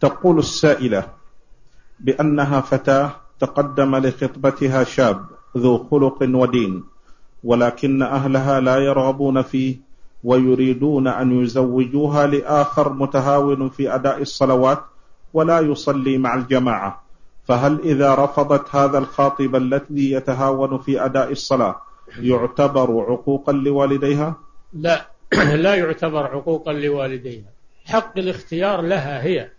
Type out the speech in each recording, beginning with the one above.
تقول السائلة بأنها فتاة تقدم لخطبتها شاب ذو خلق ودين ولكن أهلها لا يرغبون فيه ويريدون أن يزوجوها لآخر متهاون في أداء الصلوات ولا يصلي مع الجماعة. فهل إذا رفضت هذا الخاطب الذي يتهاون في أداء الصلاة يعتبر عقوقا لوالديها؟ لا لا يعتبر عقوقا لوالديها. حق الاختيار لها هي.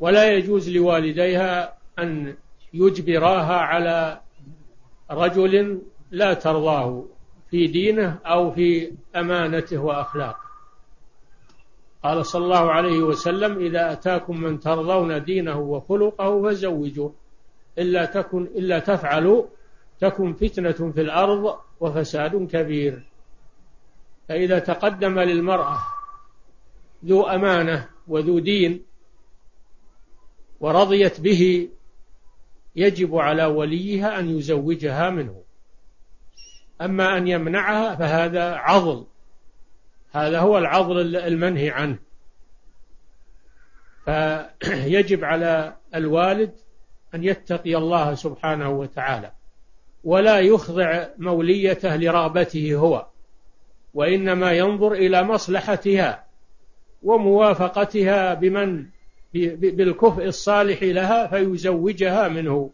ولا يجوز لوالديها أن يجبراها على رجل لا ترضاه في دينه أو في أمانته وأخلاقه. قال صلى الله عليه وسلم إذا أتاكم من ترضون دينه وخلقه فزوجوه إلا تكن إلا تفعلوا تكن فتنة في الأرض وفساد كبير. فإذا تقدم للمرأة ذو أمانة وذو دين ورضيت به يجب على وليها أن يزوجها منه. أما أن يمنعها فهذا عضل. هذا هو العضل المنهي عنه. فيجب على الوالد أن يتقي الله سبحانه وتعالى ولا يخضع موليته لرغبته هو وإنما ينظر إلى مصلحتها وموافقتها بمن بالكفء الصالح لها فيزوجها منه.